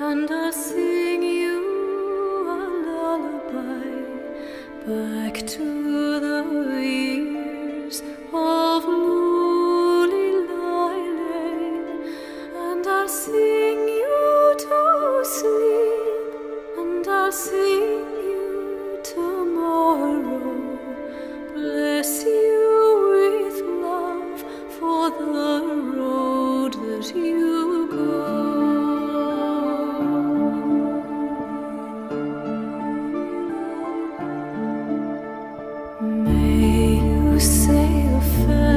and I'll sing you a lullaby. May